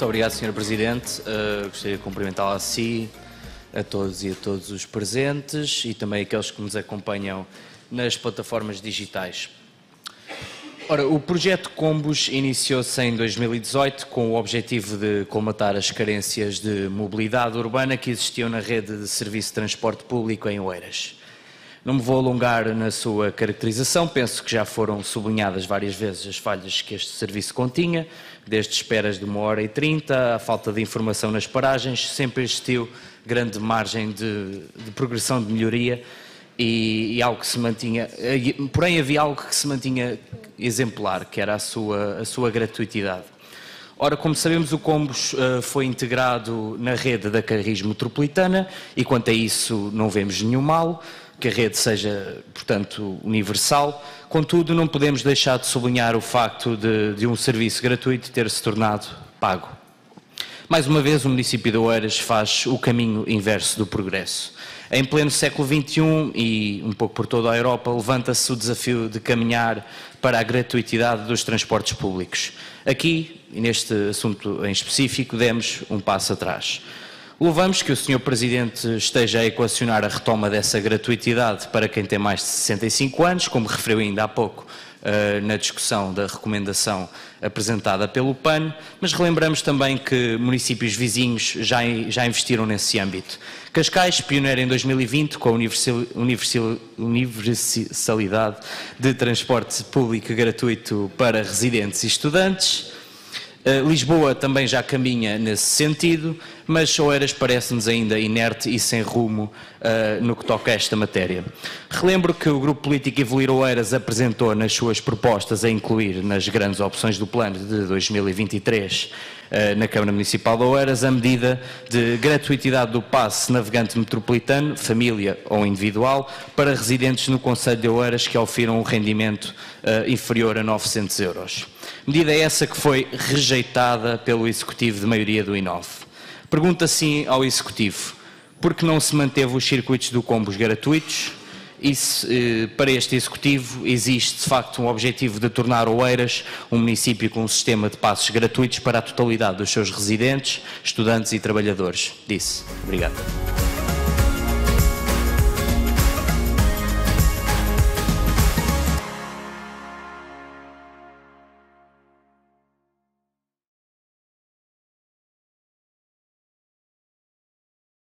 Muito obrigado, Sr. Presidente. Uh, gostaria de cumprimentá-lo a si, a todos e a todos os presentes e também aqueles que nos acompanham nas plataformas digitais. Ora, o projeto Combos iniciou-se em 2018 com o objetivo de colmatar as carências de mobilidade urbana que existiam na rede de serviço de transporte público em Oeiras. Não me vou alongar na sua caracterização, penso que já foram sublinhadas várias vezes as falhas que este serviço continha, desde esperas de uma hora e trinta, a falta de informação nas paragens, sempre existiu grande margem de, de progressão de melhoria e, e, algo que se mantinha, porém havia algo que se mantinha exemplar, que era a sua, a sua gratuitidade. Ora, como sabemos, o Combos uh, foi integrado na rede da Carris Metropolitana e quanto a isso não vemos nenhum mal que a rede seja, portanto, universal. Contudo, não podemos deixar de sublinhar o facto de, de um serviço gratuito ter se tornado pago. Mais uma vez, o município de Oeiras faz o caminho inverso do progresso. Em pleno século XXI e um pouco por toda a Europa, levanta-se o desafio de caminhar para a gratuitidade dos transportes públicos. Aqui, neste assunto em específico, demos um passo atrás. Louvamos que o Sr. Presidente esteja a equacionar a retoma dessa gratuitidade para quem tem mais de 65 anos, como referiu ainda há pouco uh, na discussão da recomendação apresentada pelo PAN, mas relembramos também que municípios vizinhos já, já investiram nesse âmbito. Cascais, pioneiro em 2020 com a universal, universal, universalidade de transporte público gratuito para residentes e estudantes. Uh, Lisboa também já caminha nesse sentido, mas Oeiras parece-nos ainda inerte e sem rumo uh, no que toca a esta matéria. Relembro que o Grupo Político Evoluir Oeiras apresentou nas suas propostas a incluir nas grandes opções do plano de 2023 uh, na Câmara Municipal de Oeiras a medida de gratuitidade do passe navegante metropolitano, família ou individual, para residentes no Conselho de Oeiras que ofiram um rendimento inferior a 900 euros. Medida essa que foi rejeitada pelo Executivo de maioria do INOV. Pergunta assim ao Executivo, por que não se manteve os circuitos do combos gratuitos? E se, eh, para este Executivo existe de facto um objetivo de tornar Oeiras um município com um sistema de passos gratuitos para a totalidade dos seus residentes, estudantes e trabalhadores. Disse. Obrigado.